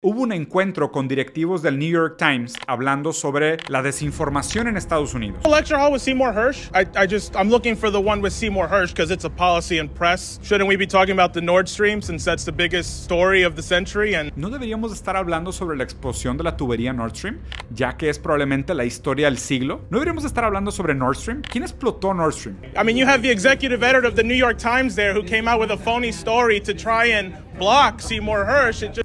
Hubo un encuentro con directivos del New York Times hablando sobre la desinformación en Estados Unidos. Lecture hall with Seymour Hirsch. I, I just I'm looking for the one with Seymour Hirsch because it's a policy and press. Shouldn't we be talking about the Nord Stream since that's the biggest story of the century? And ¿No deberíamos estar hablando sobre la explosión de la tubería Nord Stream, ya que es probablemente la historia del siglo? ¿No deberíamos estar hablando sobre Nord Stream? ¿Quién explotó Nord Stream? I mean, you have the executive editor of the New York Times there who came out with a phony story to try and block Seymour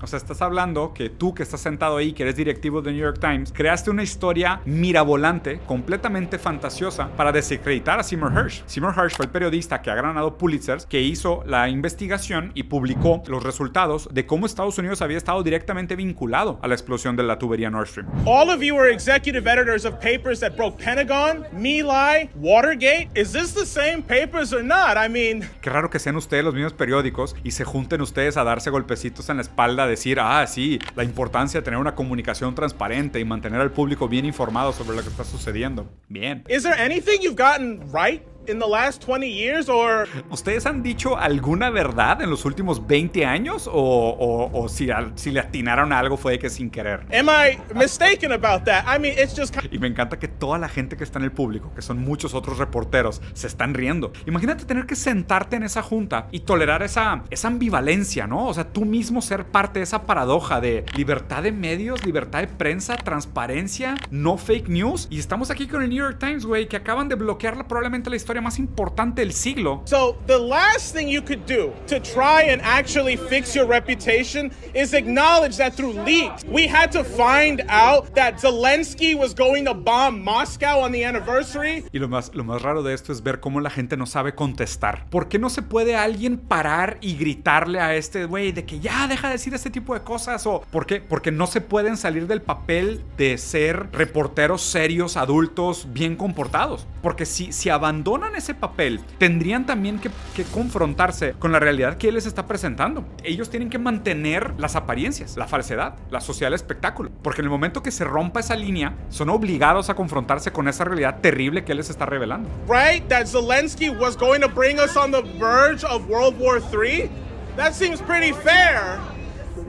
O sea, estás hablando que tú que estás sentado ahí, que eres directivo de New York Times, creaste una historia mirabolante, completamente fantasiosa, para desacreditar a Seymour Hersh. Seymour Hersh fue el periodista que ha ganado Pulitzers, que hizo la investigación y publicó los resultados de cómo Estados Unidos había estado directamente vinculado a la explosión de la tubería Nord Stream. all of you are executive editors of papers that broke Pentagon, My Lai, Watergate. Is this the same papers or not? I mean, Qué raro que sean ustedes los mismos periódicos y se junten ustedes a darse golpecitos en la espalda, decir, ah, sí, la importancia de tener una comunicación transparente y mantener al público bien informado sobre lo que está sucediendo. Bien. is there anything you've gotten right in the last 20 years or ¿Ustedes han dicho alguna verdad en los últimos 20 años? ¿O, o- o si, le atinaron a algo fue de que sin querer? am I mistaken about that? I mean, it's just Y me encanta que toda la gente que está en el público, que son muchos otros reporteros, se están riendo. Imagínate tener que sentarte en esa junta y tolerar esa, esa ambivalencia, ¿no? O sea, tú mismo ser parte de esa paradoja de libertad de medios, libertad de prensa, transparencia, no fake news. Y estamos aquí con el New York Times, güey, que acaban de bloquear probablemente la historia más importante del siglo. So, the last thing you could do to try and actually fix your reputation is acknowledge that through leaks, we had to find out that Zelensky was going to bomb Moscow on the anniversary. Y lo más, lo más raro de esto es ver cómo la gente no sabe contestar. ¿Por qué no se puede alguien parar y gritarle a este güey de que ya deja de decir este tipo de cosas? ¿O por qué? Porque no se pueden salir del papel de ser reporteros serios, adultos, bien comportados. Porque si, si abandonan ese papel, tendrían también que, que confrontarse con la realidad que él les está presentando. Ellos tienen que mantener las apariencias, la falsedad, la social espectáculo. Porque en el momento que se rompa esa línea, son obligados a confrontarse con esa realidad terrible que él les está revelando. Right? That Zelensky was going to bring us on the verge of World War III? That seems pretty fair.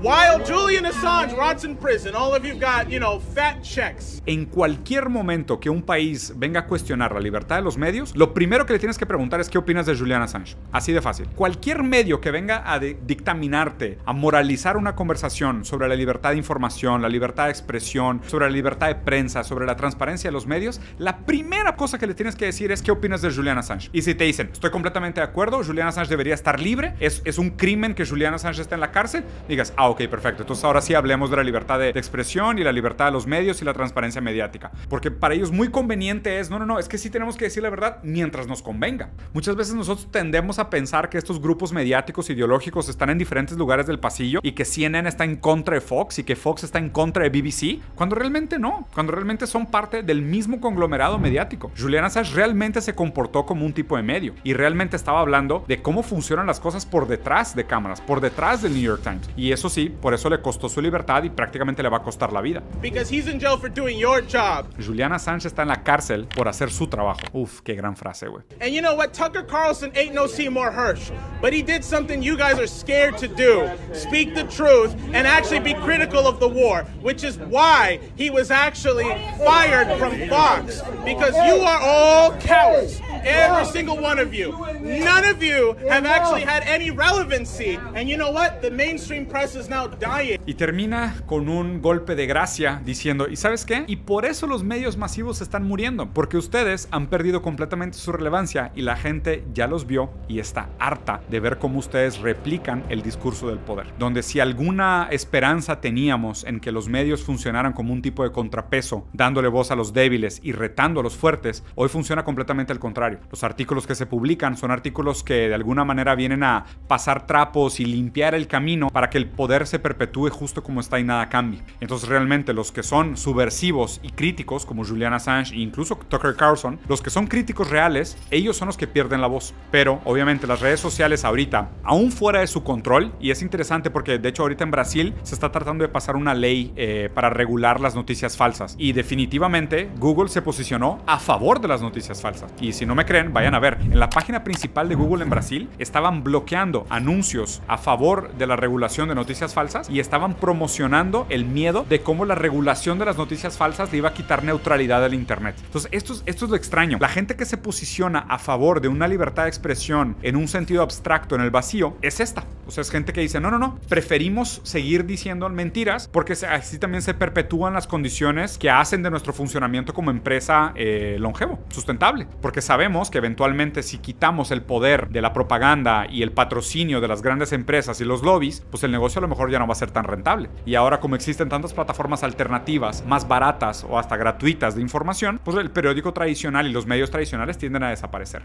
While Julian Assange rots in prison, all of you got, you know, fat checks. En cualquier momento que un país venga a cuestionar la libertad de los medios, lo primero que le tienes que preguntar es qué opinas de Julian Assange. Así de fácil. Cualquier medio que venga a dictaminarte, a moralizar una conversación sobre la libertad de información, la libertad de expresión, sobre la libertad de prensa, sobre la transparencia de los medios, la primera cosa que le tienes que decir es qué opinas de Julian Assange. Y si te dicen, estoy completamente de acuerdo, Julian Assange debería estar libre, es, es un crimen que Julian Assange esté en la cárcel, digas, ah, ok, perfecto. Entonces ahora sí hablemos de la libertad de, expresión y la libertad de los medios y la transparencia mediática. Porque para ellos muy conveniente es, no, no, no, es que sí tenemos que decir la verdad mientras nos convenga. Muchas veces nosotros tendemos a pensar que estos grupos mediáticos ideológicos están en diferentes lugares del pasillo y que CNN está en contra de Fox y que Fox está en contra de BBC, cuando realmente no, cuando realmente son parte del mismo conglomerado mediático. Julian Assange realmente se comportó como un tipo de medio y realmente estaba hablando de cómo funcionan las cosas por detrás de cámaras, por detrás del New York Times. Y eso sí, por eso le costó su libertad y prácticamente le va a costar la vida. Because he's in jail for doing your job. Julian Assange está en la cárcel por hacer su trabajo. Uf, qué gran frase, güey. And you know what? Tucker Carlson ain't no Seymour Hirsch, but he did something you guys are scared to do speak the truth and actually be critical of the war, which is why he was actually fired from Fox. Because you are all cowards. Every single one of you. None of you have actually had any relevancy. And you know what? The mainstream press is now dying. Y termina con un golpe de gracia diciendo, ¿y sabes qué? Y por eso los medios masivos están muriendo, porque ustedes han perdido completamente su relevancia y la gente ya los vio y está harta de ver cómo ustedes replican el discurso del poder. Donde si alguna esperanza teníamos en que los medios funcionaran como un tipo de contrapeso, dándole voz a los débiles y retando a los fuertes, hoy funciona completamente al contrario. Los artículos que se publican son artículos que de alguna manera vienen a pasar trapos y limpiar el camino para que el poder se perpetúe justo como está y nada cambie. Entonces realmente los que son subversivos y críticos, como Julian Assange e incluso Tucker Carlson, los que son críticos reales, ellos son los que pierden la voz. Pero obviamente las redes sociales ahorita, aún fuera de su control, y es interesante porque de hecho ahorita en Brasil se está tratando de pasar una ley eh, para regular las noticias falsas. Y definitivamente Google se posicionó a favor de las noticias falsas. Y si no me creen, vayan a ver. En la página principal de Google en Brasil estaban bloqueando anuncios a favor de la regulación de noticias falsas y estaban promocionando el miedo de cómo la regulación de las noticias falsas le iba a quitar neutralidad del Internet. Entonces, esto es, esto es lo extraño. La gente que se posiciona a favor de una libertad de expresión en un sentido abstracto, en el vacío, es esta. O sea, es gente que dice, no, no, no, preferimos seguir diciendo mentiras porque así también se perpetúan las condiciones que hacen de nuestro funcionamiento como empresa eh, longevo, sustentable. Porque que eventualmente si quitamos el poder de la propaganda y el patrocinio de las grandes empresas y los lobbies, pues el negocio a lo mejor ya no va a ser tan rentable. Y ahora como existen tantas plataformas alternativas, más baratas o hasta gratuitas de información, pues el periódico tradicional y los medios tradicionales tienden a desaparecer.